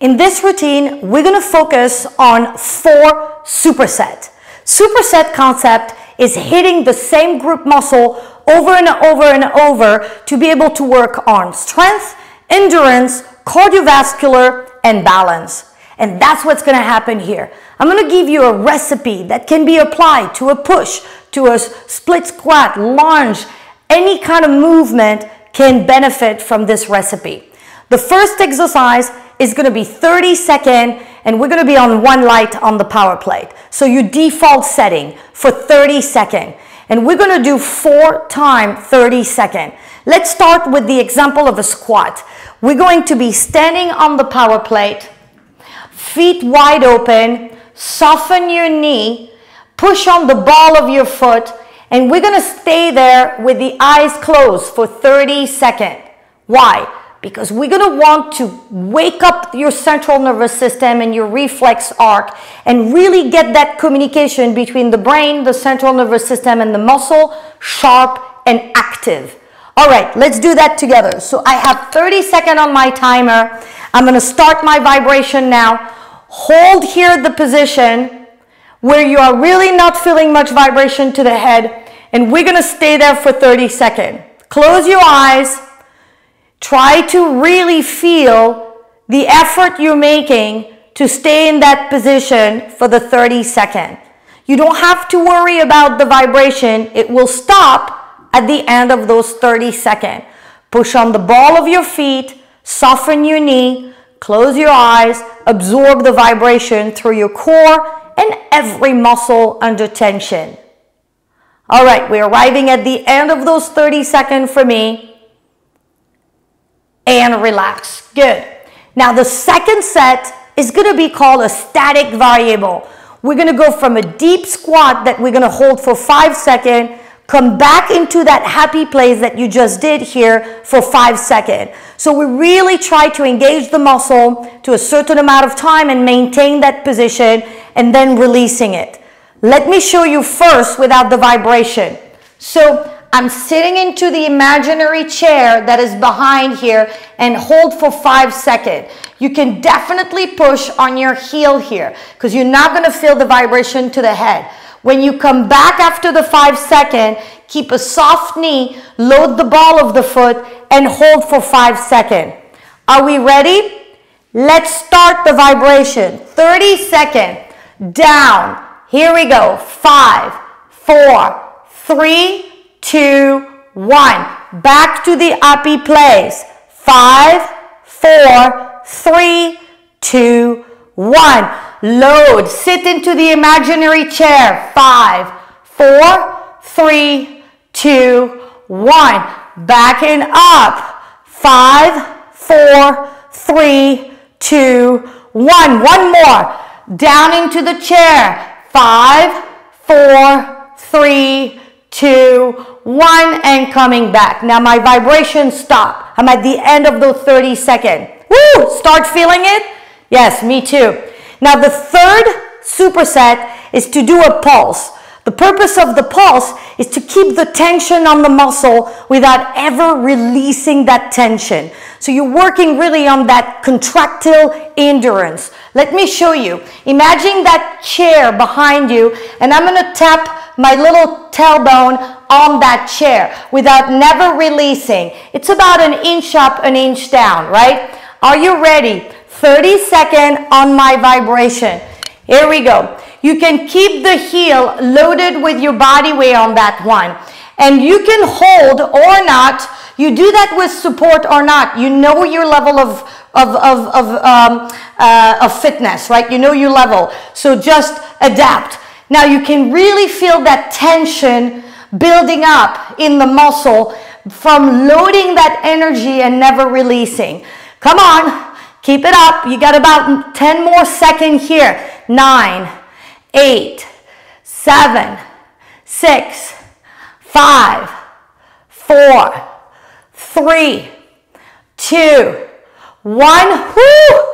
In this routine, we're gonna focus on four superset. Superset concept is hitting the same group muscle over and over and over to be able to work on strength, endurance, cardiovascular, and balance. And that's what's gonna happen here. I'm gonna give you a recipe that can be applied to a push, to a split squat, lunge, any kind of movement can benefit from this recipe. The first exercise is gonna be 30 second and we're gonna be on one light on the power plate. So your default setting for 30 second. And we're gonna do four time 30 second. Let's start with the example of a squat. We're going to be standing on the power plate, feet wide open, soften your knee, push on the ball of your foot, and we're gonna stay there with the eyes closed for 30 seconds. Why? Because we're gonna want to wake up your central nervous system and your reflex arc and really get that communication between the brain, the central nervous system, and the muscle sharp and active. All right, let's do that together. So I have 30 seconds on my timer. I'm gonna start my vibration now. Hold here the position where you are really not feeling much vibration to the head and we're gonna stay there for 30 seconds. Close your eyes. Try to really feel the effort you're making to stay in that position for the 30 second. You don't have to worry about the vibration. It will stop at the end of those 30 seconds. Push on the ball of your feet, soften your knee, close your eyes, absorb the vibration through your core and every muscle under tension. All right, we're arriving at the end of those 30 seconds for me. And relax. Good. Now the second set is going to be called a static variable. We're going to go from a deep squat that we're going to hold for five seconds Come back into that happy place that you just did here for five seconds. So we really try to engage the muscle to a certain amount of time and maintain that position and then releasing it. Let me show you first without the vibration. So I'm sitting into the imaginary chair that is behind here and hold for five seconds. You can definitely push on your heel here because you're not going to feel the vibration to the head. When you come back after the five second, keep a soft knee, load the ball of the foot, and hold for five second. Are we ready? Let's start the vibration. 30 second. Down. Here we go. Five, four, three, two, one. Back to the happy place. Five, four, three, two, one. Load. Sit into the imaginary chair. Five, four, three, two, one. Backing up. Five, four, three, two, one. One more. Down into the chair. Five, four, three, two, one, and coming back. Now my vibration stop. I'm at the end of the 30 second. Woo! Start feeling it? Yes, me too. Now the third superset is to do a pulse. The purpose of the pulse is to keep the tension on the muscle without ever releasing that tension. So you're working really on that contractile endurance. Let me show you. Imagine that chair behind you and I'm going to tap my little tailbone on that chair without never releasing. It's about an inch up, an inch down, right? Are you ready? 30 second on my vibration. Here we go. You can keep the heel loaded with your body weight on that one. And you can hold or not. You do that with support or not. You know your level of, of, of, of, um, uh, of fitness, right? You know your level. So just adapt. Now you can really feel that tension building up in the muscle from loading that energy and never releasing. Come on. Keep it up. You got about 10 more seconds here. Nine, eight, seven, six, five, four, three, two, one. Whoo!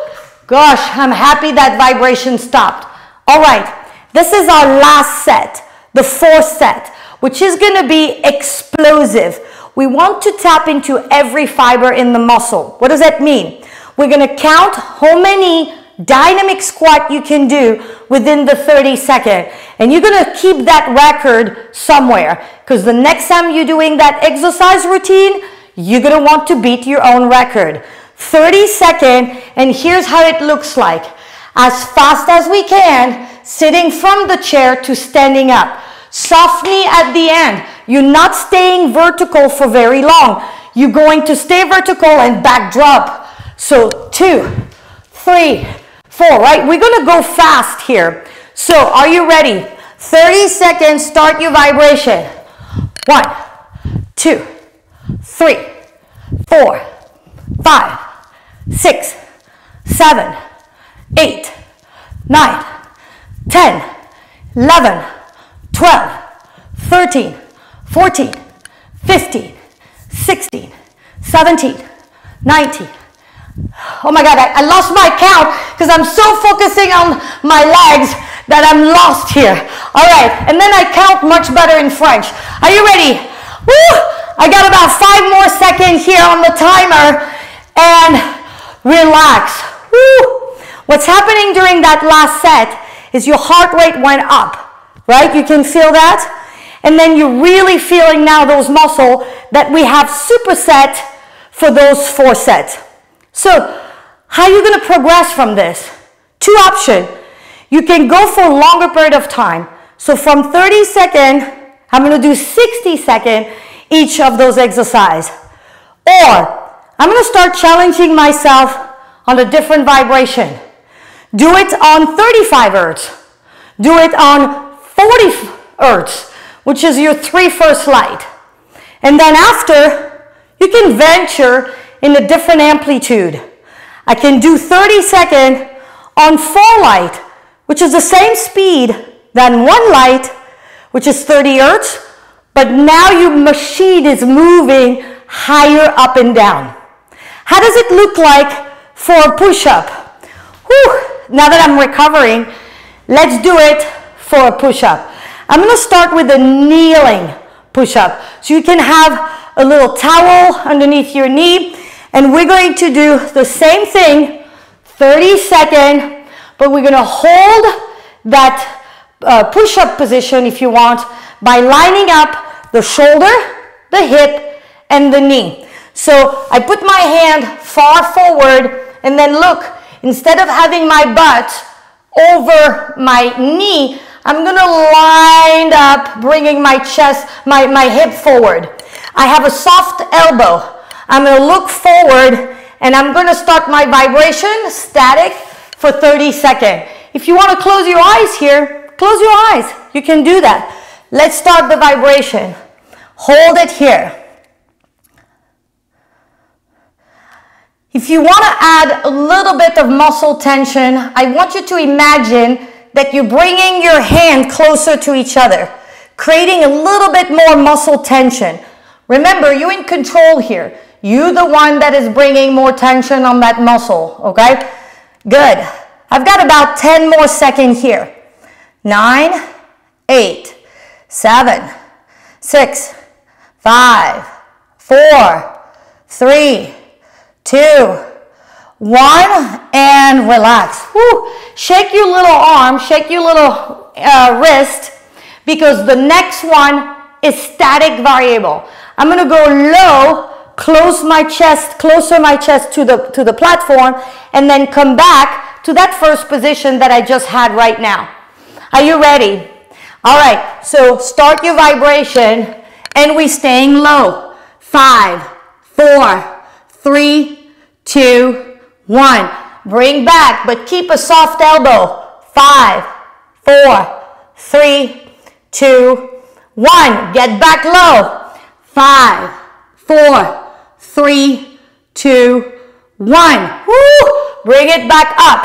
Gosh, I'm happy that vibration stopped. All right, this is our last set, the fourth set, which is gonna be explosive. We want to tap into every fiber in the muscle. What does that mean? We're gonna count how many dynamic squat you can do within the 30 second. And you're gonna keep that record somewhere because the next time you're doing that exercise routine, you're gonna want to beat your own record. 30 second, and here's how it looks like. As fast as we can, sitting from the chair to standing up. Soft knee at the end. You're not staying vertical for very long. You're going to stay vertical and back drop. So two, three, four, right? We're gonna go fast here. So are you ready? 30 seconds, start your vibration. One, two, three, four, five, six, seven, eight, nine, 10, 11, 12, 13, 14, 15, 16, 17, 19, Oh my God, I, I lost my count because I'm so focusing on my legs that I'm lost here. All right, and then I count much better in French. Are you ready? Woo! I got about five more seconds here on the timer and relax. Woo! What's happening during that last set is your heart rate went up, right? You can feel that? And then you're really feeling now those muscles that we have superset for those four sets. So how are you going to progress from this? Two options. You can go for a longer period of time. So from 30 second, I'm going to do 60 second each of those exercise. Or I'm going to start challenging myself on a different vibration. Do it on 35 hertz. Do it on 40 hertz, which is your three first light. And then after, you can venture in a different amplitude. I can do 30 second on four light, which is the same speed than one light, which is 30 hertz, but now your machine is moving higher up and down. How does it look like for a push-up? Now that I'm recovering, let's do it for a push-up. I'm gonna start with a kneeling push-up. So you can have a little towel underneath your knee and we're going to do the same thing, 30 second, but we're gonna hold that uh, push-up position if you want by lining up the shoulder, the hip, and the knee. So I put my hand far forward and then look, instead of having my butt over my knee, I'm gonna line up, bringing my chest, my, my hip forward. I have a soft elbow. I'm going to look forward and I'm going to start my vibration static for 30 seconds. If you want to close your eyes here, close your eyes. You can do that. Let's start the vibration. Hold it here. If you want to add a little bit of muscle tension, I want you to imagine that you're bringing your hand closer to each other, creating a little bit more muscle tension. Remember, you're in control here. You the one that is bringing more tension on that muscle, okay? Good. I've got about 10 more seconds here. Nine, eight, seven, six, five, four, three, two, one, and relax. Woo. Shake your little arm, shake your little uh, wrist, because the next one is static variable. I'm gonna go low close my chest, closer my chest to the, to the platform, and then come back to that first position that I just had right now. Are you ready? All right, so start your vibration, and we staying low. Five, four, three, two, one. Bring back, but keep a soft elbow. Five, four, three, two, one. Get back low. Five, four, three, two, one. Woo! Bring it back up.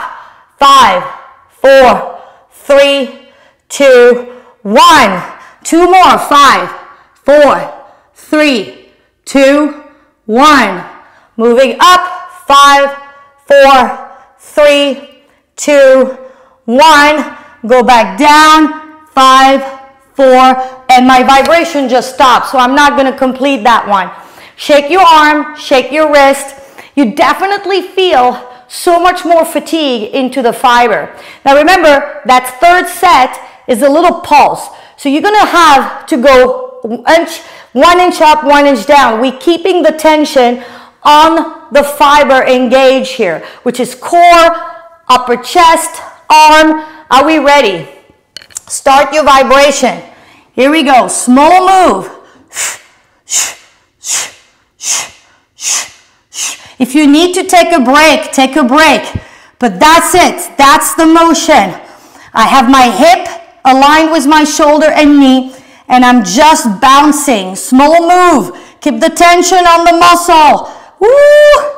Five, four, three, two, one. Two more. Five, four, three, two, one. Moving up. Five, four, three, two, one. Go back down. Five, four, and my vibration just stopped. So I'm not going to complete that one. Shake your arm, shake your wrist. you definitely feel so much more fatigue into the fiber. Now remember, that third set is a little pulse. So you're gonna have to go inch, one inch up, one inch down. We keeping the tension on the fiber engaged here, which is core, upper chest, arm. Are we ready? Start your vibration. Here we go, small move. If you need to take a break, take a break. But that's it. That's the motion. I have my hip aligned with my shoulder and knee, and I'm just bouncing. Small move. Keep the tension on the muscle. Woo!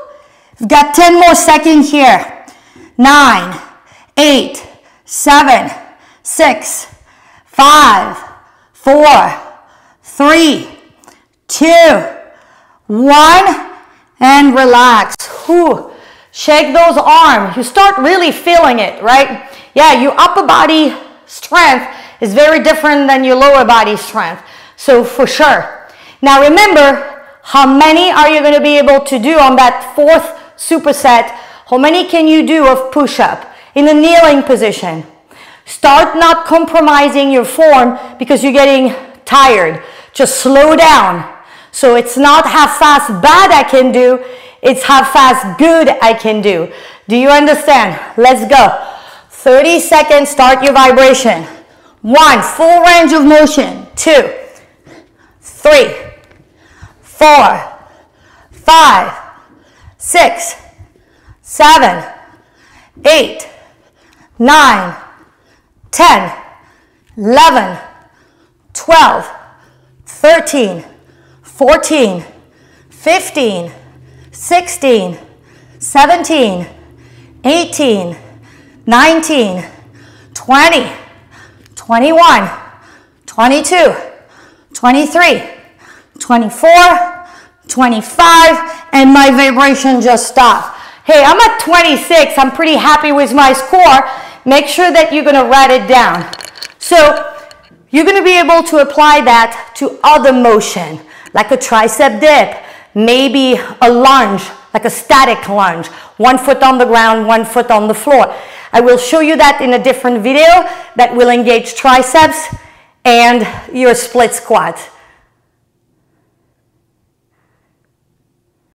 We've got 10 more seconds here. Nine, eight, seven, six, five, four, three, two, one, and relax. Whew. Shake those arms. You start really feeling it, right? Yeah, your upper body strength is very different than your lower body strength. So for sure. Now remember, how many are you going to be able to do on that fourth superset? How many can you do of push-up in a kneeling position? Start not compromising your form because you're getting tired. Just slow down. So it's not how fast bad I can do, it's how fast good I can do. Do you understand? Let's go. 30 seconds, start your vibration. One, full range of motion. Two, three, four, five, six, seven, eight, nine, 10, 11, 12, 13, 14, 15, 16, 17, 18, 19, 20, 21, 22, 23, 24, 25, and my vibration just stopped. Hey, I'm at 26. I'm pretty happy with my score. Make sure that you're gonna write it down. So you're gonna be able to apply that to other motion, like a tricep dip, maybe a lunge, like a static lunge, one foot on the ground, one foot on the floor. I will show you that in a different video that will engage triceps and your split squat.